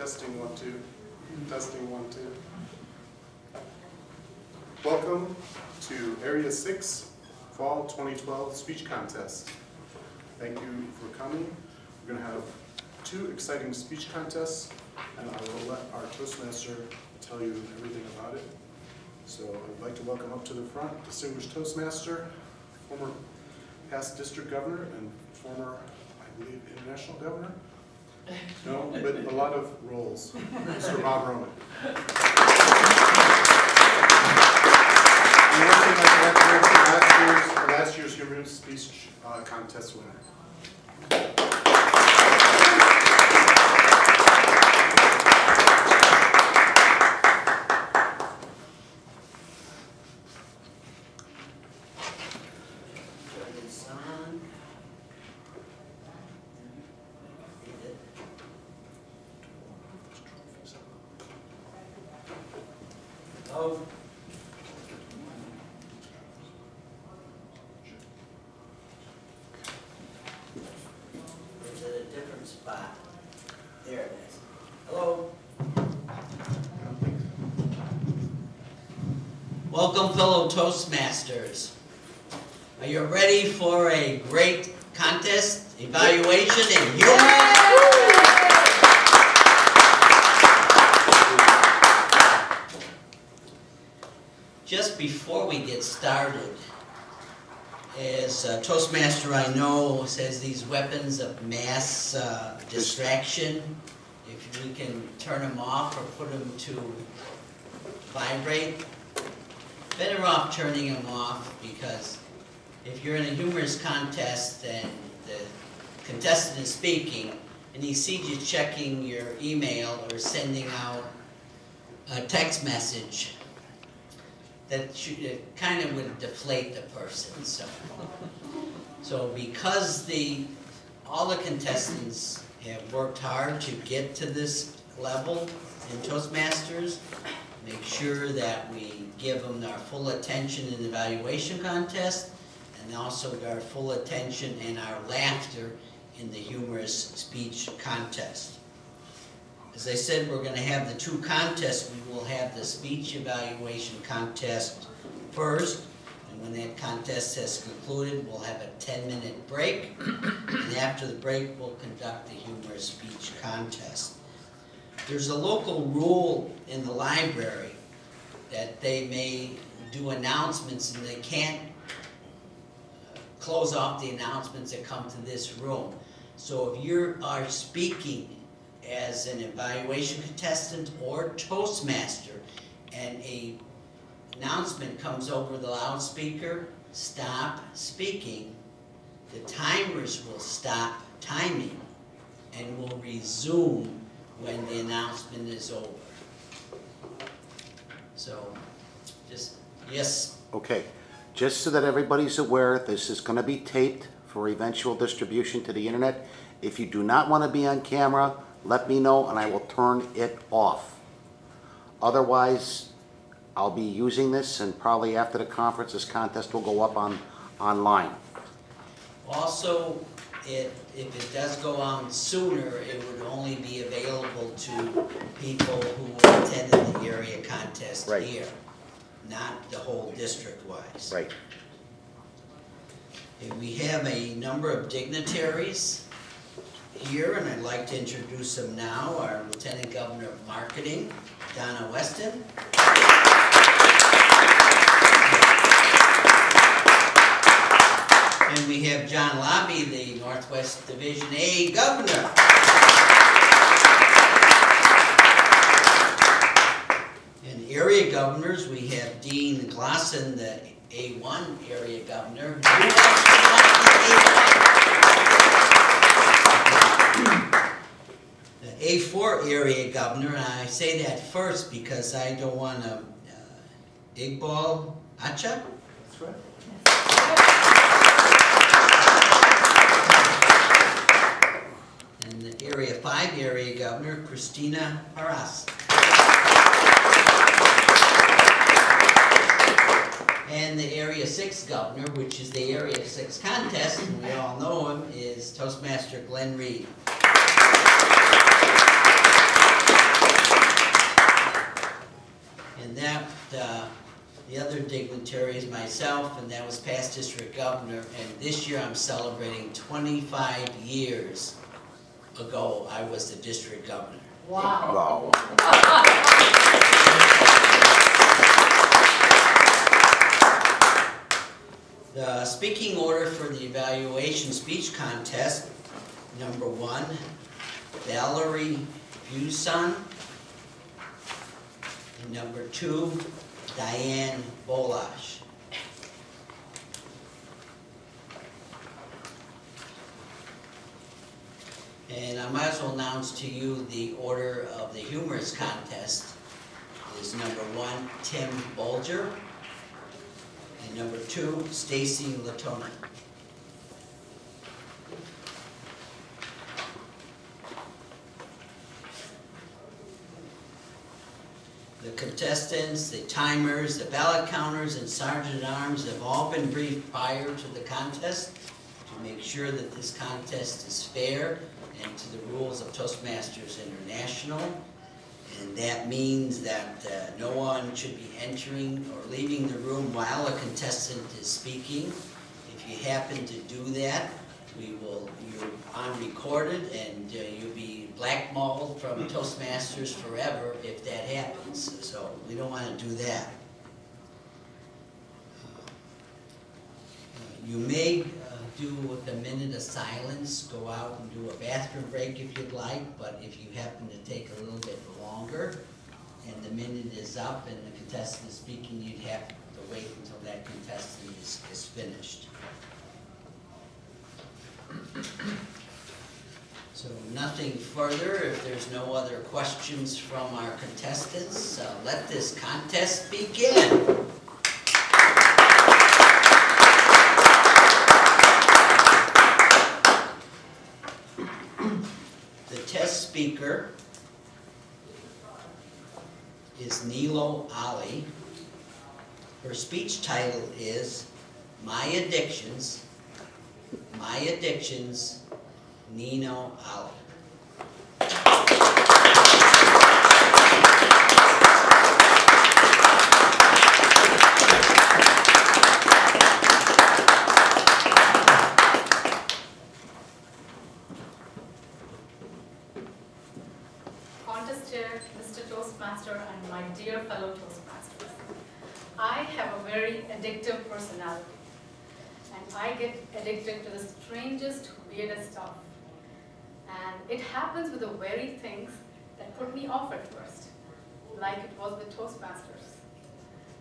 Testing one, two. Testing one, two. Welcome to Area Six Fall 2012 Speech Contest. Thank you for coming. We're gonna have two exciting speech contests, and I will let our Toastmaster tell you everything about it. So I'd like to welcome up to the front distinguished Toastmaster, former past district governor and former, I believe, international governor. No, but a lot of roles. Mr. Bob Roman. And one thing I'd like to last year's, last year's human speech uh, contest winner. Turn this on. Oh. Is it a different spot? There it is. Hello? Welcome fellow Toastmasters. Are you ready for a great contest, evaluation, and humor? Just before we get started, as Toastmaster I know says these weapons of mass uh, distraction, if we can turn them off or put them to vibrate, better off turning them off because if you're in a humorous contest and the contestant is speaking and he sees you checking your email or sending out a text message, that kind of would deflate the person, so. So because the, all the contestants have worked hard to get to this level in Toastmasters, make sure that we give them our full attention in the evaluation contest, and also our full attention and our laughter in the humorous speech contest. As I said, we're gonna have the two contests. We will have the speech evaluation contest first, and when that contest has concluded, we'll have a ten-minute break. And after the break, we'll conduct the humorous speech contest. There's a local rule in the library that they may do announcements and they can't close off the announcements that come to this room. So if you are speaking as an evaluation contestant or Toastmaster, and a announcement comes over the loudspeaker, stop speaking, the timers will stop timing and will resume when the announcement is over. So, just, yes, Okay, just so that everybody's aware, this is gonna be taped for eventual distribution to the internet. If you do not wanna be on camera, let me know and I will turn it off. Otherwise, I'll be using this and probably after the conference, this contest will go up on, online. Also, it, if it does go on sooner, it would only be available to people who attended the area contest Right. here, not the whole district-wise. Right. Okay, We have a number of dignitaries here, and I'd like to introduce them now. Our Lieutenant Governor of Marketing, Donna Weston. And we have John Lobby, the Northwest Division A Governor. And area governors, we have Dean Glosson, the A1 area governor. Who else would like the A1? The A4 area governor, and I say that first because I don't want to, uh, Iqbal Acha? That's right. The Area 5 Area Governor Christina Arras. And the Area 6 Governor, which is the Area 6 contest, and we all know him, is Toastmaster Glenn Reed. And that uh, the other dignitary is myself, and that was past district governor. And this year I'm celebrating 25 years ago, I was the district governor. Wow. Wow. The speaking order for the evaluation speech contest, number one, Valerie Buson. And number two, Diane Bolash. And I might as well announce to you the order of the humorous contest is number one, Tim Bolger. And number two, Stacy Latona. The contestants, the timers, the ballot counters, and sergeant at arms have all been briefed prior to the contest to make sure that this contest is fair and to the rules of Toastmasters International. And that means that uh, no one should be entering or leaving the room while a contestant is speaking. If you happen to do that, we will, you're on recorded and uh, you'll be blackballed from Toastmasters forever if that happens. So we don't want to do that. Uh, You may do with a minute of silence, go out and do a bathroom break if you'd like, but if you happen to take a little bit longer and the minute is up and the contestant is speaking, you'd have to wait until that contestant is, is finished. So nothing further, if there's no other questions from our contestants, uh, let this contest begin. The test speaker is Nilo Ali. Her speech title is My Addictions, My Addictions, Nino Ali. Contest Chair, Mr. Toastmaster, and my dear fellow Toastmasters. I have a very addictive personality. And I get addicted to the strangest, weirdest stuff. And it happens with the very things that put me off at first, like it was with Toastmasters.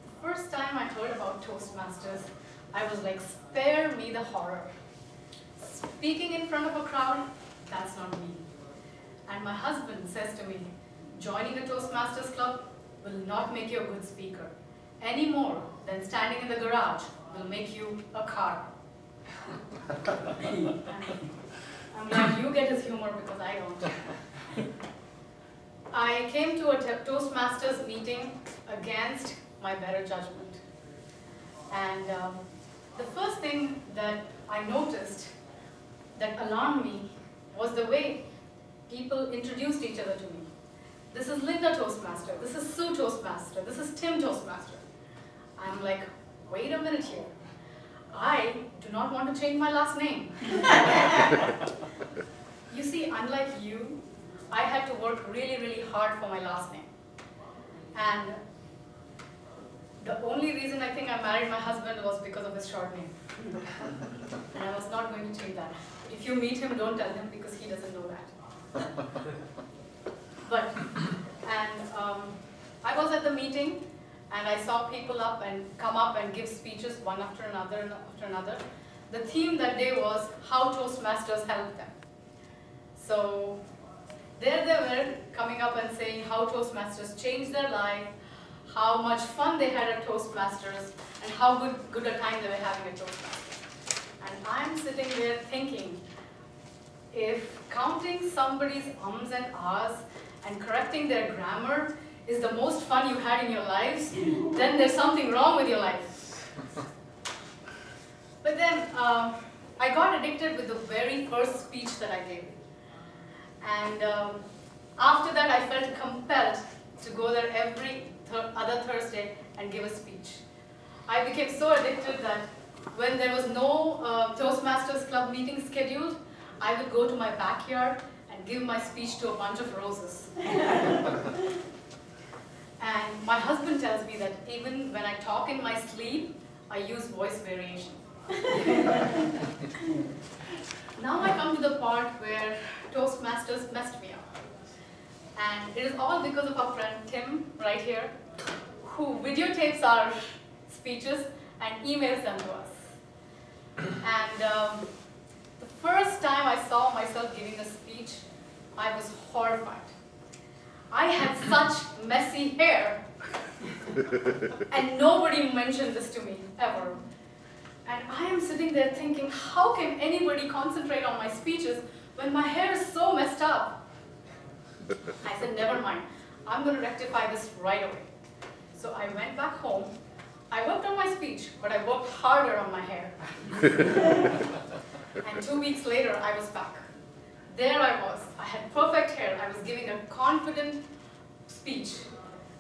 The first time I heard about Toastmasters, I was like, spare me the horror. Speaking in front of a crowd, that's not me. And my husband says to me, joining a Toastmasters club will not make you a good speaker, any more than standing in the garage will make you a car. I'm glad you get his humor because I don't. I came to a Toastmasters meeting against my better judgment. And um, the first thing that I noticed that alarmed me was the way people introduced each other to me. This is Linda Toastmaster, this is Sue Toastmaster, this is Tim Toastmaster. I'm like, wait a minute here. I do not want to change my last name. you see, unlike you, I had to work really, really hard for my last name. And the only reason I think I married my husband was because of his short name. and I was not going to change that. If you meet him, don't tell him because he doesn't know that. But, and um, I was at the meeting and I saw people up and come up and give speeches one after another and after another. The theme that day was how Toastmasters help them. So there they were coming up and saying how Toastmasters changed their life, how much fun they had at Toastmasters, and how good, good a time they were having at Toastmasters. And I'm sitting there thinking, if counting somebody's ums and ahs and correcting their grammar is the most fun you had in your lives, then there's something wrong with your life. But then um, I got addicted with the very first speech that I gave. And um, after that, I felt compelled to go there every th- other Thursday and give a speech. I became so addicted that when there was no uh, Toastmasters Club meeting scheduled, I would go to my backyard and give my speech to a bunch of roses. and my husband tells me that even when I talk in my sleep, I use voice variation. now I come to the part where Toastmasters messed me up. And it is all because of our friend Tim, right here, who videotapes our speeches and emails them to us. And um, the first time I saw myself giving a speech, I was horrified. I had such messy hair, and nobody mentioned this to me, ever. And I am sitting there thinking, how can anybody concentrate on my speeches when my hair is so messed up? I said, never mind, I'm going to rectify this right away. So I went back home. I worked on my speech, but I worked harder on my hair. and two weeks later, I was back. There I was. I had perfect hair. I was giving a confident speech.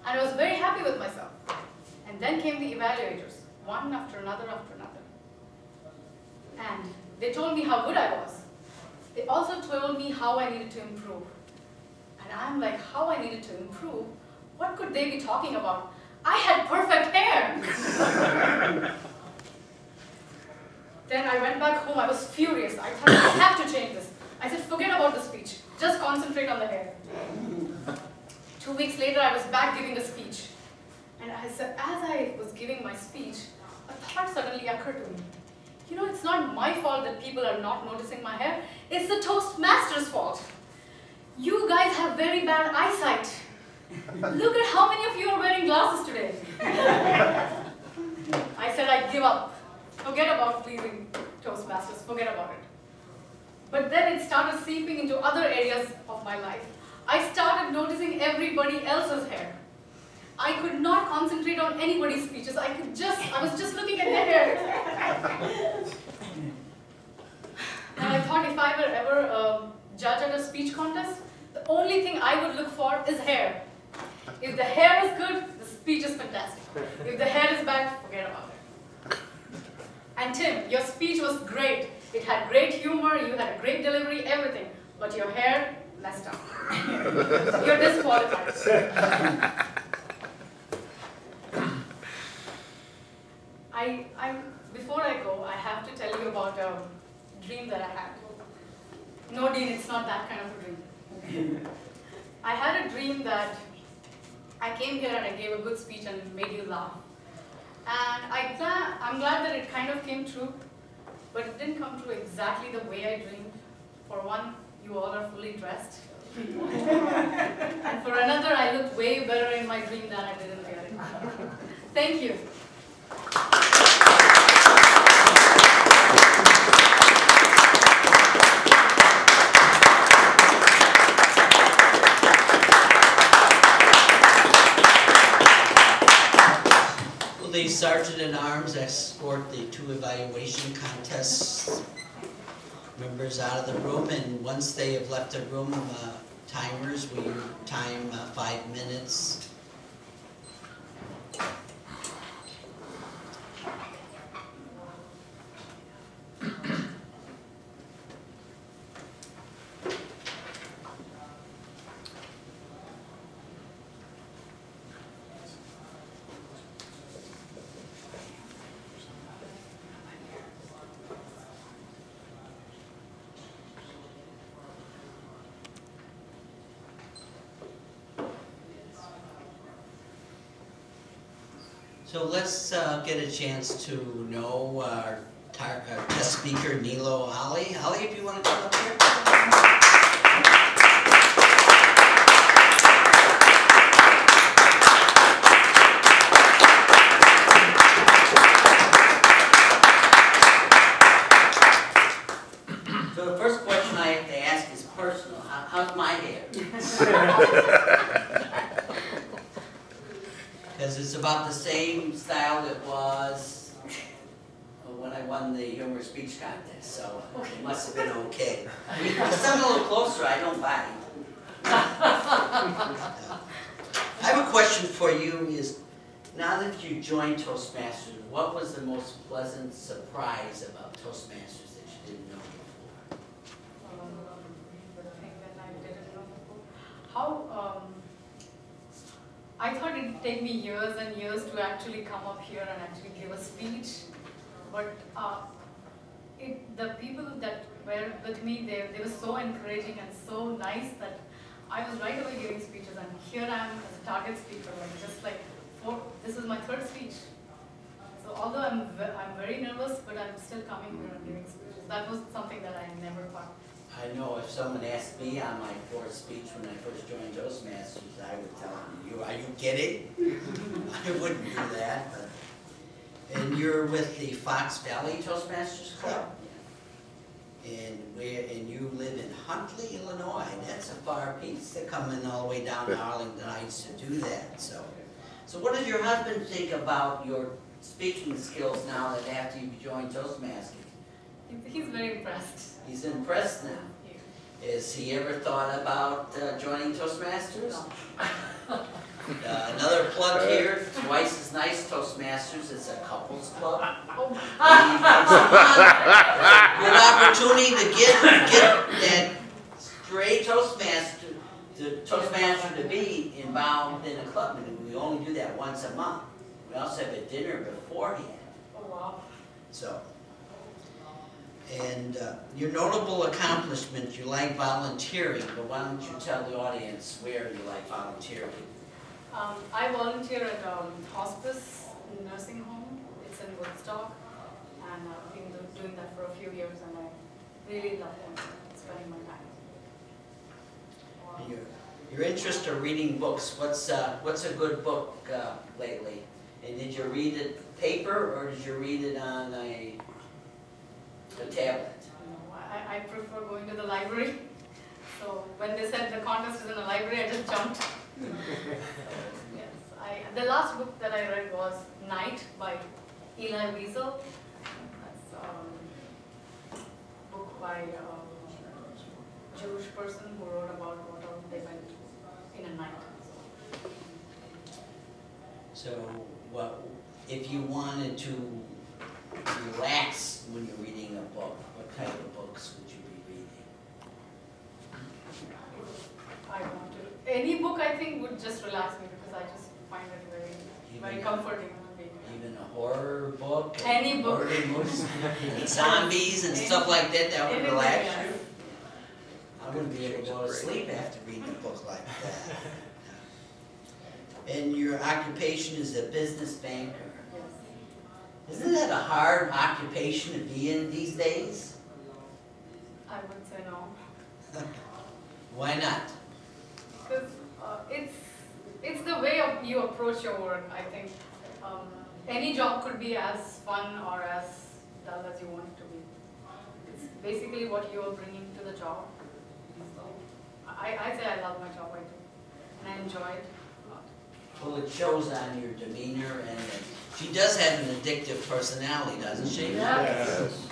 And I was very happy with myself. And then came the evaluators, one after another after another. And they told me how good I was. They also told me how I needed to improve. And I'm like, how I needed to improve? What could they be talking about? I had perfect hair. then I went back home. I was furious. I thought, I have to change this. I said, forget about the speech. Just concentrate on the hair. Two weeks later, I was back giving a speech. And as, as I was giving my speech, a thought suddenly occurred to me. You know, it's not my fault that people are not noticing my hair. It's the Toastmasters' fault. You guys have very bad eyesight. Look at how many of you are wearing glasses today. I said I give up. Forget about pleasing Toastmasters, forget about it. But then it started seeping into other areas of my life. I started noticing everybody else's hair. I could not concentrate on anybody's speeches. I could just, I was just looking at their hair. and I thought if I were ever a judge at a speech contest, the only thing I would look for is hair. If the hair is good, the speech is fantastic. If the hair is bad, forget about it. And Tim, your speech was great. It had great humor, you had a great delivery, everything. But your hair messed up. You're disqualified. I, I, before I go, I have to tell you about a dream that I had. No, Dean, it's not that kind of a dream. I had a dream that I came here and I gave a good speech and made you laugh. And I I'm glad that it kind of came true, but it didn't come true exactly the way I dreamed. For one, you all are fully dressed. and for another, I look way better in my dream than I did in reality. Thank you. Will the sergeant at arms escort the two evaluation contest members out of the room? And once they have left the room, uh, timers, we time uh, five minutes? So let's uh, get a chance to know our our test speaker, Nilo Ali. Ali, if you want to come up here. So the first question I have to ask is personal. How- How's my hair? Because it's about the same style it was when I won the humor speech contest, so it must have been okay. If it's a little closer, I don't mind. I have a question for you is, Now that you joined Toastmasters, what was the most pleasant surprise about Toastmasters that you didn't know before? Um, that I didn't know before. How, I thought it'd take me years and years to actually come up here and actually give a speech. But, uh, it, the people that were with me, they, they were so encouraging and so nice that I was right away giving speeches and here I am as a target speaker, like just like, four, this is my third speech. So although I'm, I'm very nervous, but I'm still coming here and giving speeches. That was something that I never thought. I know if someone asked me on my fourth speech when I first joined Toastmasters, I would tell them, you, are you kidding? I wouldn't do that, but, and you're with the Fox Valley Toastmasters Club? And where, and you live in Huntley, Illinois, that's a far piece to come in all the way down to Arlington Heights to do that, so. So what does your husband think about your speaking skills now that after you joined Toastmasters? He's- He's very impressed. He's impressed now. Has he ever thought about uh, joining Toastmasters? Uh, Another plug here, twice as nice Toastmasters, it's a couples club. Oh, Good opportunity to get, get that stray Toastmaster, to Toastmaster to be involved in a club meeting. We only do that once a month. We also have a dinner beforehand. oh wow. So, and uh, your notable accomplishment, you like volunteering, but why don't you tell the audience where you like volunteering? Um, I volunteer at um, hospice nursing home. It's in Woodstock, and I've been do- doing that for a few years, and I really love it, spending my time. Your, your interest of reading books, what's, uh, what's a good book uh, lately? And did you read it paper, or did you read it on a, a tablet? Know, I, I prefer going to the library. So when they said the contest is in the library, I just jumped. yes, I, the last book that I read was Night by Elie Wiesel. That's um, book by um, Jewish person who wrote about what they went through in a night. So, what, if you wanted to relax when you're reading a book, what kind of books would you be reading? I want to, any book I think would just relax me because I just find it very, very Even- comforting. reading. Even a horror book? Any book. And Zombies and stuff like that, that would relax you? I wouldn't be able to go to sleep after reading a book like that. And your occupation is a business banker. Isn't that a hard occupation to be in these days? I would say no. Why not? Because uh, it's, it's the way of you approach your work, I think. Um, any job could be as fun or as dull as you want it to be. It's basically what you are bringing to the job. So I, I say I love my job, I do. And I enjoy it a lot. Well, it shows on your demeanor and she does have an addictive personality, doesn't she? Yes.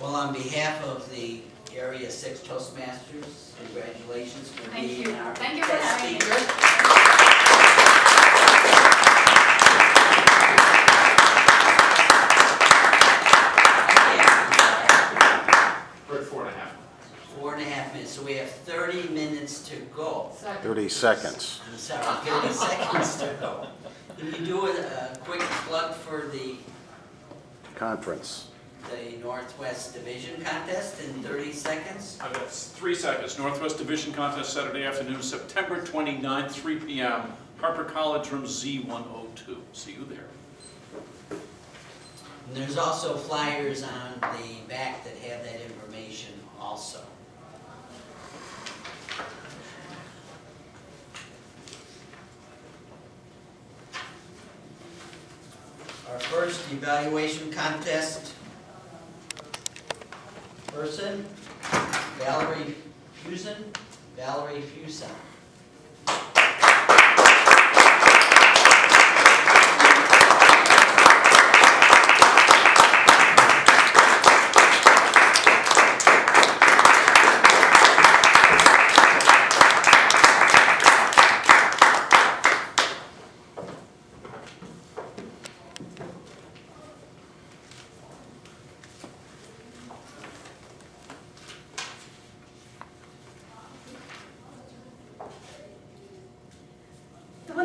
Well, on behalf of the Area Six Toastmasters, congratulations for Thank being you. our Thank you for guest having me. speaker. For four and a half. Four and a half minutes, so we have thirty minutes to go. Thirty seconds. I'm sorry, thirty seconds to go. Can you do a, a uh, quick plug for the, Conference. the Northwest Division contest in thirty seconds? I've got three seconds. Northwest Division Contest Saturday afternoon, September 29th, 3 PM, Harper College Room Z102. See you there. And there's also flyers on the back that have that information also. Our first evaluation contest person, Valerie Fusen, Valerie Fuson.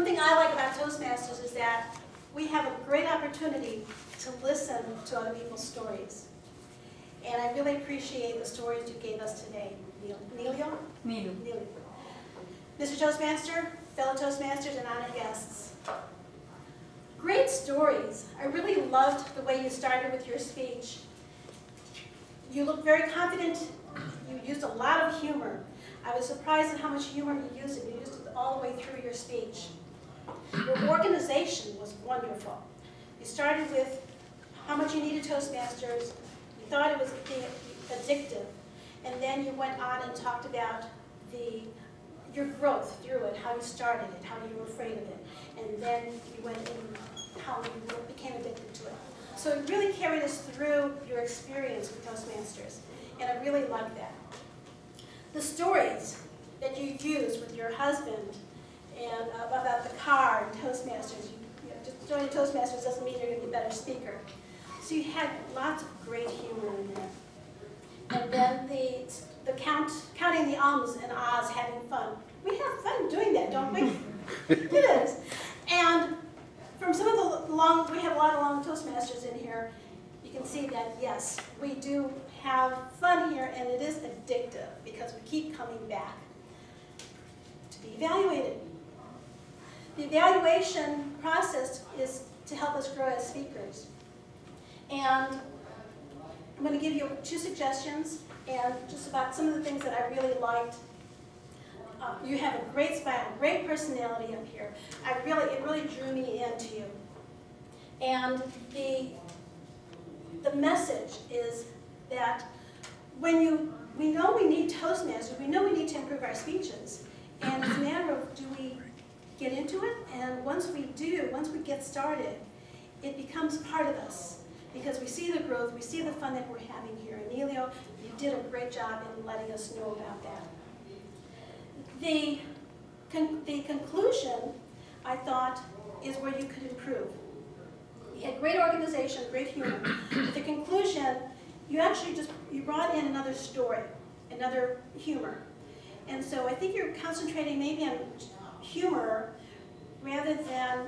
thing I like about Toastmasters is that we have a great opportunity to listen to other people's stories. And I really appreciate the stories you gave us today. Neil- Neilio? Neilio. Mr. Toastmaster, fellow Toastmasters, and honored guests. Great stories. I really loved the way you started with your speech. You looked very confident. You used a lot of humor. I was surprised at how much humor you used, and you used it all the way through your speech. Your organization was wonderful. You started with how much you needed Toastmasters. You thought it was addictive. And then you went on and talked about the, your growth through it, how you started it, how you were afraid of it. And then you went in how you became addicted to it. So it really carried us through your experience with Toastmasters. And I really like that. The stories that you used with your husband and uh, about the car and Toastmasters. You, know, just joining Toastmasters doesn't mean you're going to be a better speaker. So you had lots of great humor in there. And then the, the count, counting the ums and ahs, having fun. We have fun doing that, don't we? it is. And from some of the long, we have a lot of long Toastmasters in here. You can see that, yes, we do have fun here, and it is addictive because we keep coming back to be evaluated. The evaluation process is to help us grow as speakers. And I'm going to give you two suggestions and just about some of the things that I really liked. Uh, you have a great smile, great personality up here. I really, it really drew me into you. And the, the message is that when you, we know we need Toastmasters, we know we need to improve our speeches, and it's a matter of do we get into it, and once we do, once we get started, it becomes part of us because we see the growth, we see the fun that we're having here. Emilio, did a great job in letting us know about that. The, con the conclusion, I thought, is where you could improve. You had great organization, great humor. But the conclusion, you actually just, you brought in another story, another humor. And so I think you're concentrating maybe on humor rather than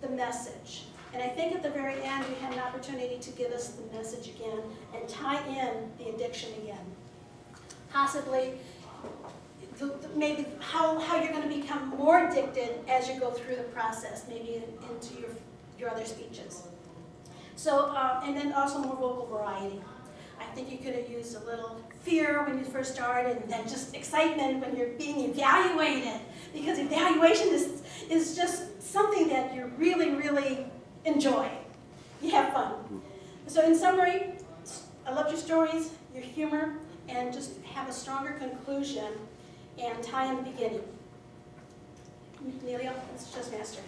the message. And I think at the very end, you had an opportunity to give us the message again and tie in the addiction again. Possibly, maybe how, how you're going to become more addicted as you go through the process, maybe in, into your, your other speeches. So, uh, and then also more vocal variety. I think you could have used a little fear when you first started, and then just excitement when you're being evaluated, because evaluation is, is just something that you're really, really enjoy. You have fun. So in summary, I loved your stories, your humor, and just have a stronger conclusion and tie in the beginning. Nelia, it's just master.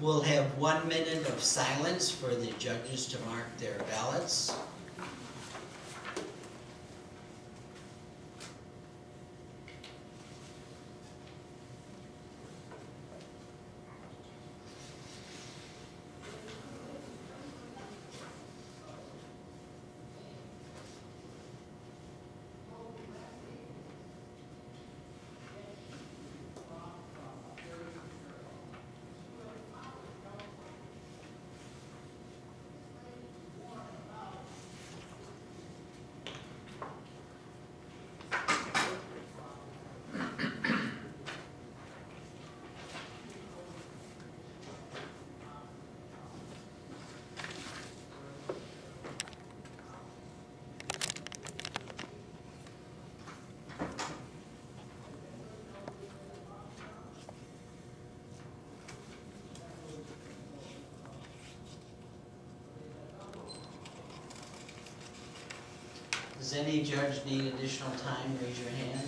We'll have one minute of silence for the judges to mark their ballots. Does any judge need additional time? Raise your hand.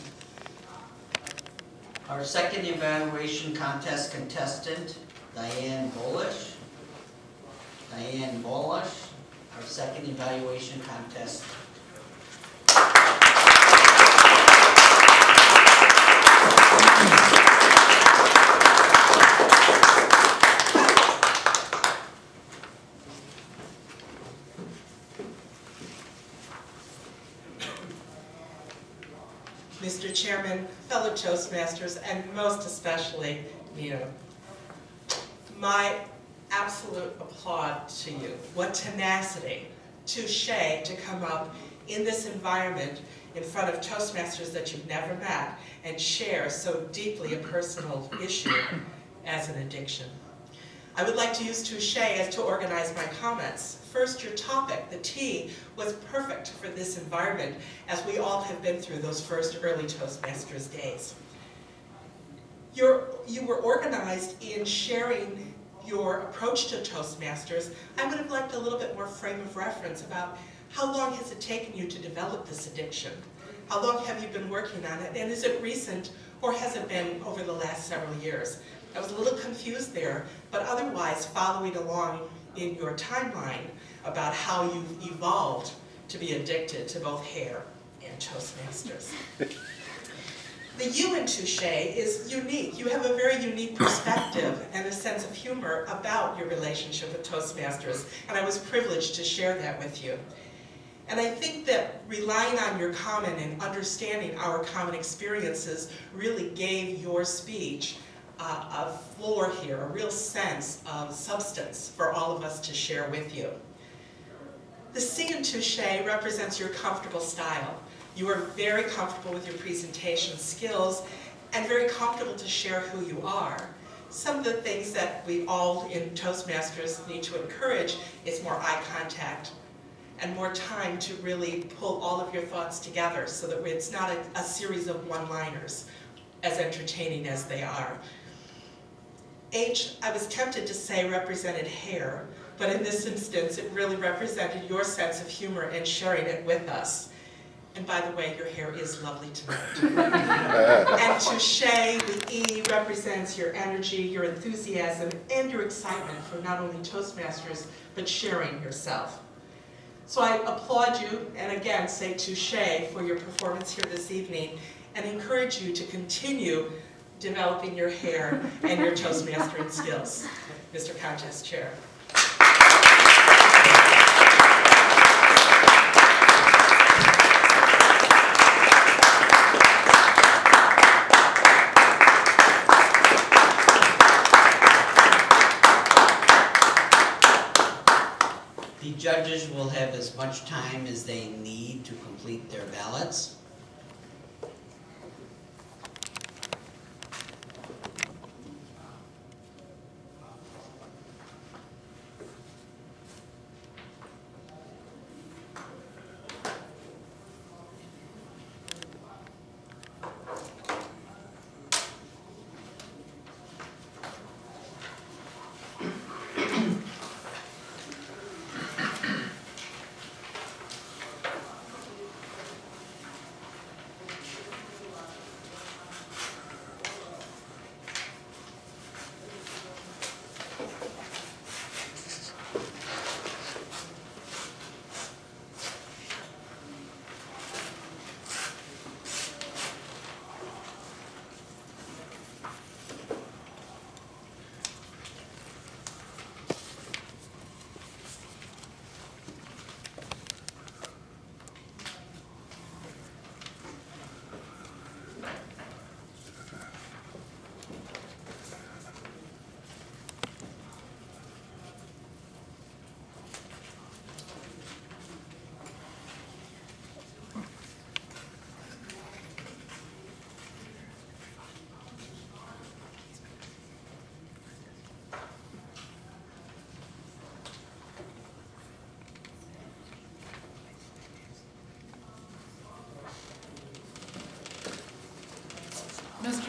Our second evaluation contest contestant, Diane Bolish. Diane Bolish, our second evaluation contest. Mr. Chairman, fellow Toastmasters, and most especially you. My absolute applaud to you. What tenacity, touche to come up in this environment in front of Toastmasters that you've never met and share so deeply a personal issue as an addiction. I would like to use touche as to organize my comments. First, your topic, the T, was perfect for this environment as we all have been through those first early Toastmasters days. You're, you were organized in sharing your approach to Toastmasters. I would have liked a little bit more frame of reference about how long has it taken you to develop this addiction? How long have you been working on it? And is it recent or has it been over the last several years? I was a little confused there, but otherwise following along in your timeline about how you've evolved to be addicted to both hair and Toastmasters. The you in Touche is unique. You have a very unique perspective and a sense of humor about your relationship with Toastmasters, and I was privileged to share that with you. And I think that relying on your common and understanding our common experiences really gave your speech uh, a floor here, a real sense of substance for all of us to share with you. The C in Touche represents your comfortable style. You are very comfortable with your presentation skills and very comfortable to share who you are. Some of the things that we all in Toastmasters need to encourage is more eye contact and more time to really pull all of your thoughts together so that it's not a, a series of one-liners, as entertaining as they are. H, I was tempted to say represented hair, but in this instance it really represented your sense of humor and sharing it with us. And by the way, your hair is lovely tonight. and touche, the E, represents your energy, your enthusiasm, and your excitement for not only Toastmasters, but sharing yourself. So I applaud you, and again say touche for your performance here this evening, and encourage you to continue developing your hair and your Toastmastering skills. Mr. Contest Chair. The judges will have as much time as they need to complete their ballots.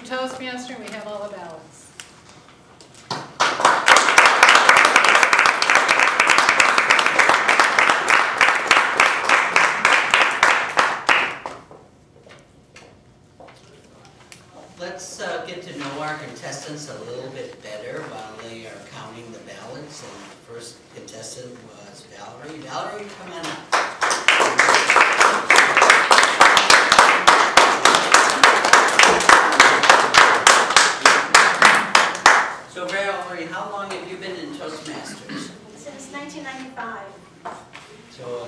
Toastmaster, we have all the ballots. Let's uh, get to know our contestants a little bit better while they are counting the ballots. And the first contestant was Valerie. Valerie, come on up. So Valerie, how long have you been in Toastmasters? Since 1995, So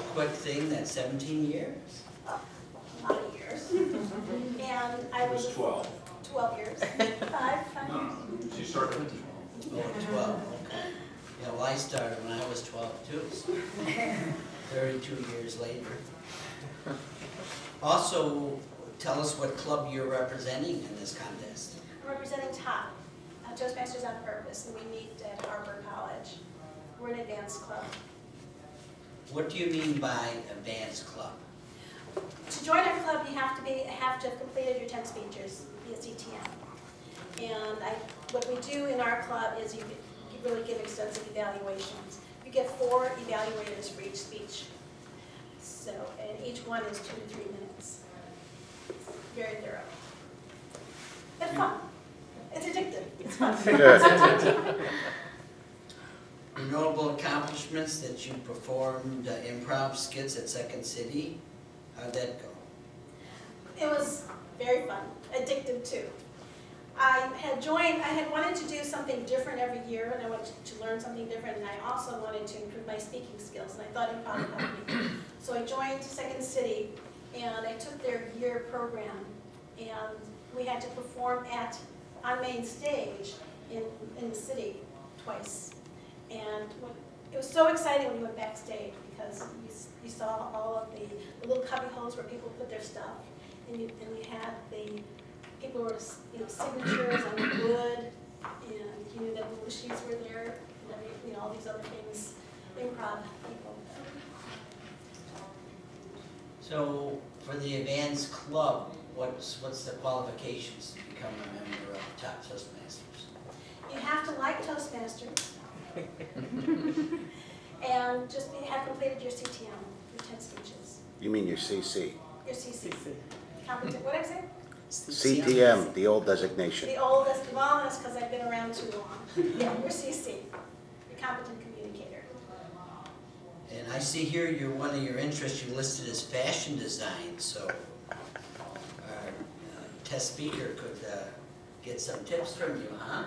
a quick thing, that's 17 years? a lot of years. And I was was 12. 12 years. Five, five. No, she started at Oh, twelve, okay. Yeah, well, I started when I was twelve too, so thirty-two years later. Also, tell us what club you're representing in this contest. I'm representing TOP, uh, Toastmasters on Purpose, and we meet at Harper College. We're an advanced club. What do you mean by advanced club? To join our club, you have to be, have to have completed your 10 speeches via CTM. And I, what we do in our club is you you really give extensive evaluations. You get four evaluators for each speech. So, and each one is two to three minutes. Very thorough. But fun. It's addictive. It's fun. Your notable accomplishments that you performed uh, improv skits at Second City, how'd that go? It was very fun, addictive too. I had joined, I had wanted to do something different every year, and I wanted to learn something different, and I also wanted to improve my speaking skills, and I thought improv would help me. So I joined Second City, and I took their year program, and we had to perform at, on main stage in, in the city twice. And it was so exciting when we went backstage, because you, saw all of the the little cubby holes where people put their stuff, and you, and we had the, people were, you know, signatures on the wood, and you knew that the Lucy's were there, and every, you know, all these other famous improv people. So, for the advanced club, what's, what's the qualifications to become a member of Top Toastmasters? You have to like Toastmasters. And just be- have completed your CTM, your ten speeches, You mean your CC? your CC. Competent, what did I say? CTM, the old designation. The oldest, well, that's because I've been around too long. Yeah, your CC, your competent communicator. And I see here, you're, one of your interests, you listed as fashion design, so our uh, test speaker could uh, get some tips from you, huh?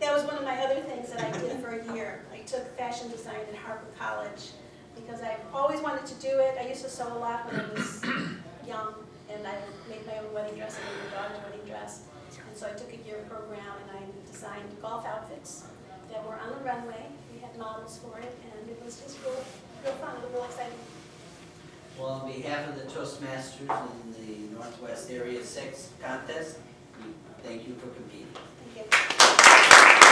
That was one of my other things that I did for a year. I took fashion design at Harper College because I've always wanted to do it. I used to sew a lot when I was young, and I made my own wedding dress, made my daughter's wedding dress. And so I took a year program and I designed golf outfits that were on the runway. We had models for it, and it was just real, real fun, was real exciting. Well, on behalf of the Toastmasters in the Northwest Area Six contest, we thank you for competing. Thank you.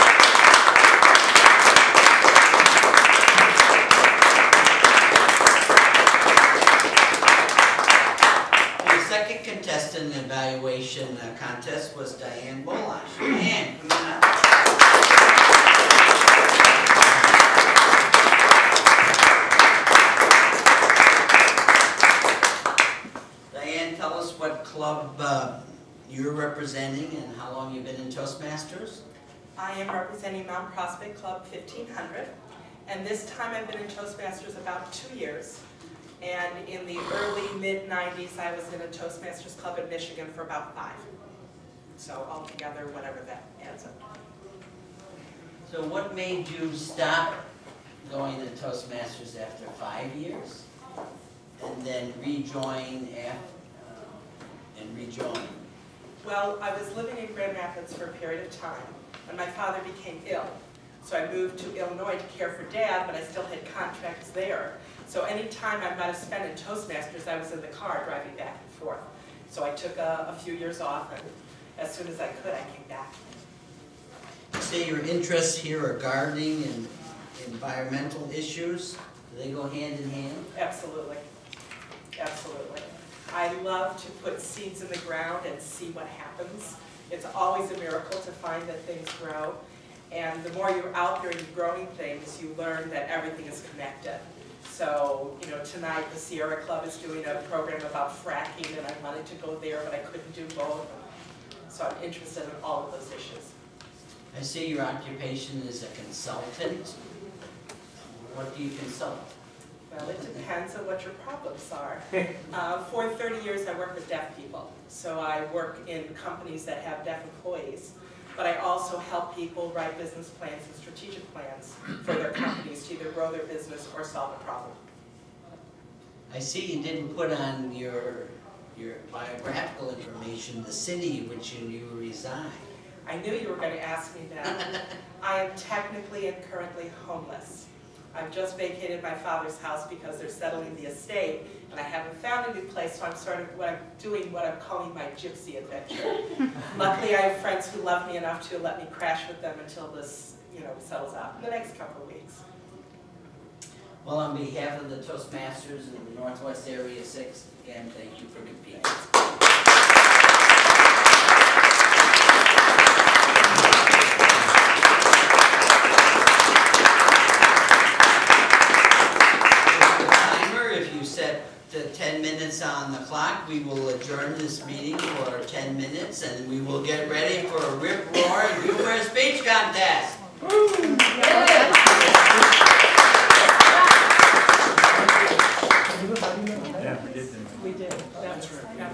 The second contestant in the evaluation uh, contest was Diane Bolash. Diane, come on up. Diane, tell us what club uh, you're representing and how long you've been in Toastmasters? I am representing Mount Prospect Club 1500, and this time I've been in Toastmasters about two years. And in the early, mid-90s, I was in a Toastmasters club in Michigan for about five. So altogether, whatever that adds up. So what made you stop going to Toastmasters after five years? And then rejoin af, uh, and rejoin? Well, I was living in Grand Rapids for a period of time, and my father became ill. So I moved to Illinois to care for dad, but I still had contracts there. So any time I might have spent in Toastmasters, I was in the car driving back and forth. So I took a, a few years off, and as soon as I could, I came back. You say your interests here are gardening and environmental issues, do they go hand in hand? Absolutely, absolutely. I love to put seeds in the ground and see what happens. It's always a miracle to find that things grow. And the more you're out there and growing things, you learn that everything is connected. So, you know, tonight the Sierra Club is doing a program about fracking and I wanted to go there, but I couldn't do both. So I'm interested in all of those issues. I see your occupation is a consultant. What do you consult? Well, it depends on what your problems are. Uh, For 30 years, I worked with deaf people. So I work in companies that have deaf employees. But I also help people write business plans and strategic plans for their companies either grow their business or solve a problem. I see you didn't put on your your biographical information, the city in which you you reside. I knew you were going to ask me that. I am technically and currently homeless. I've just vacated my father's house because they're settling the estate, and I haven't found a new place, so I'm sort of, what I'm doing, what I'm calling my gypsy adventure. Luckily, I have friends who love me enough to let me crash with them until this, you know, settles out in the next couple of weeks. Well, on behalf of the Toastmasters in the Northwest Area Six, again, thank you for competing. The timer, if you set the ten minutes on the clock, we will adjourn this meeting for ten minutes, and we will get ready for a rip roar and humorous speech contest.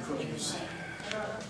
Right.